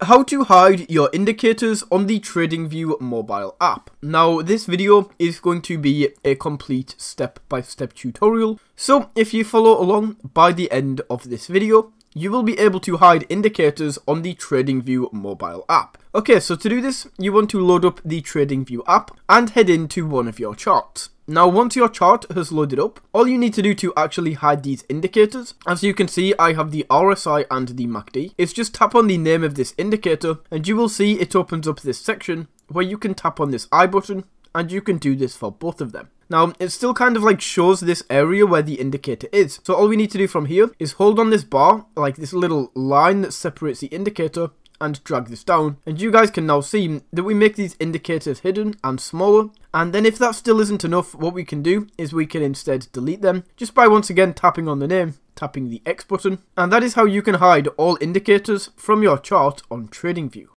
how to hide your indicators on the TradingView mobile app. Now this video is going to be a complete step-by-step -step tutorial, so if you follow along by the end of this video, you will be able to hide indicators on the TradingView mobile app. Okay, so to do this, you want to load up the TradingView app and head into one of your charts. Now once your chart has loaded up, all you need to do to actually hide these indicators, as you can see I have the RSI and the MACD, is just tap on the name of this indicator and you will see it opens up this section where you can tap on this eye button and you can do this for both of them. Now, it still kind of like shows this area where the indicator is. So all we need to do from here is hold on this bar, like this little line that separates the indicator, and drag this down and you guys can now see that we make these indicators hidden and smaller and then if that still isn't enough what we can do is we can instead delete them just by once again tapping on the name tapping the X button and that is how you can hide all indicators from your chart on TradingView.